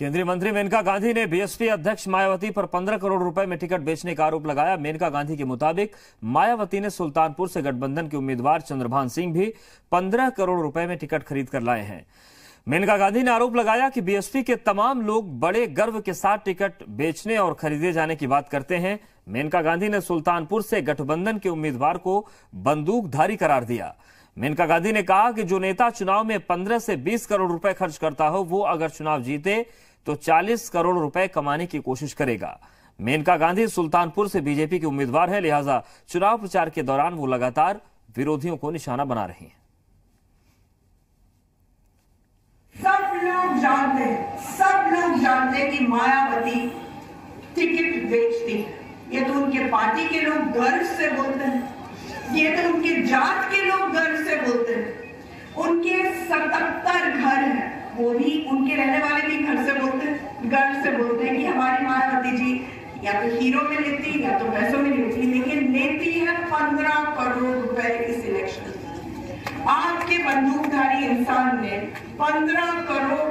केंद्रीय मंत्री मेनका गांधी ने बीएसपी अध्यक्ष मायावती पर 15 करोड़ रुपए में टिकट बेचने का आरोप लगाया। मेनका गांधी के मुताबिक मायावती ने सुल्तानपुर से गठबंधन के उम्मीदवार चंद्रभान सिंह भी 15 करोड़ रुपए में टिकट खरीद कर लाए हैं। मेनका गांधी ने आरोप लगाया कि बीएसपी के तमाम लोग बड़े गर्व के साथ टिकट बेचने और खरीदे जाने की बात करते हैं। मेनका गांधी ने सुल्तानपुर से गठबंधन के उम्मीदवार को बंदूकधारी करार दिया। मेनका गांधी ने कहा कि जो नेता चुनाव में 15 से 20 करोड़ रुपए खर्च करता हो, वो अगर चुनाव जीते तो 40 करोड़ रुपए कमाने की कोशिश करेगा। मेनका गांधी सुल्तानपुर से बीजेपी के उम्मीदवार है, लिहाजा चुनाव प्रचार के दौरान वो लगातार विरोधियों को निशाना बना रही हैं। सब लोग जानते सब लोग जानते कि मायावती टिकट बेचती है। ये तो उनके पार्टी के लोग गर्व से बोलते हैं। ये तो उनके जात के लोग गर्व से बोलते हैं। उनके हैं वो भी उनके रहने वाले भी घर से बोलते गर्व से बोलते हैं कि हमारी मायावती जी या तो हीरो में लेती या तो पैसों में लेती लेकिन लेती है पंद्रह करोड़ रुपए इस इलेक्शन आज के बंदूकधारी इंसान ने पंद्रह करोड़